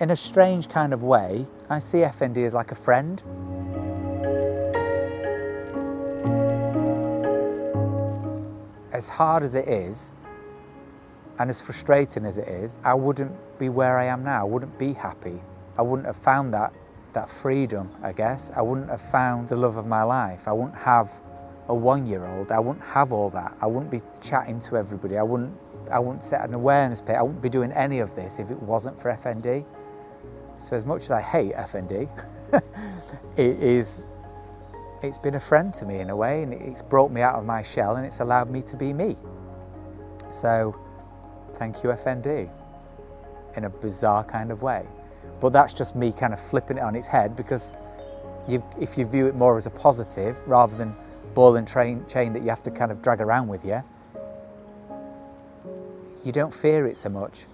in a strange kind of way, I see FND as like a friend. As hard as it is, and as frustrating as it is, I wouldn't be where I am now. I wouldn't be happy. I wouldn't have found that, that freedom, I guess. I wouldn't have found the love of my life. I wouldn't have a one-year-old. I wouldn't have all that. I wouldn't be chatting to everybody. I wouldn't, I wouldn't set an awareness page. I wouldn't be doing any of this if it wasn't for FND. So as much as I hate FND, it is, it's been a friend to me in a way and it's brought me out of my shell and it's allowed me to be me. So thank you FND in a bizarre kind of way. But that's just me kind of flipping it on its head because if you view it more as a positive rather than ball and train, chain that you have to kind of drag around with you, you don't fear it so much.